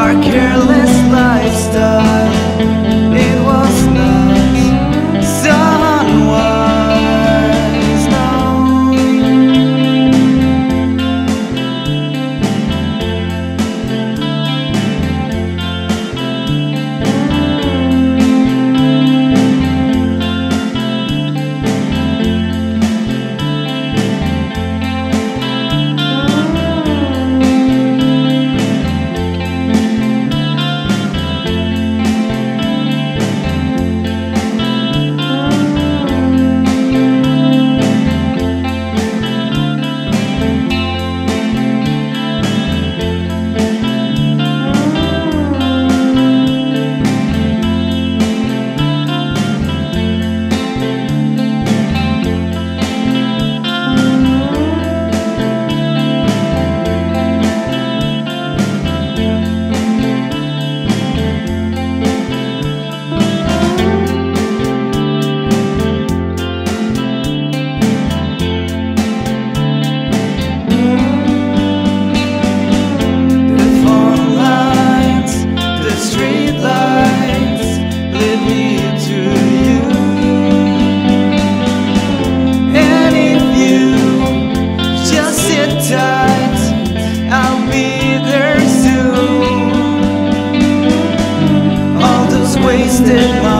our careless lifestyle. Wasted my